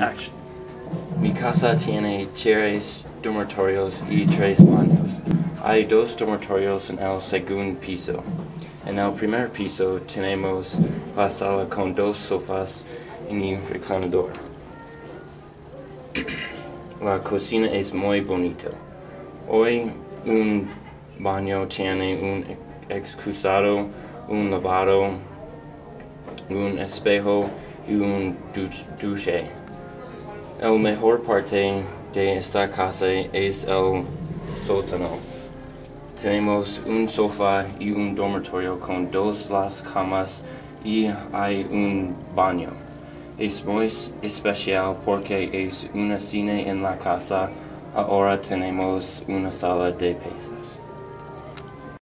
Action. Mi casa tiene tres dormitorios y tres baños. Hay dos dormitorios en el segundo piso. En el primer piso tenemos la sala con dos sofás y un reclinador. La cocina es muy bonita. Hoy un baño tiene un excusado, un lavado, un espejo y un duche. El mejor parte de esta casa es el sótano. Tenemos un sofá y un dormitorio con dos las camas y hay un baño. Es muy especial porque es una cine en la casa. Ahora tenemos una sala de pesas.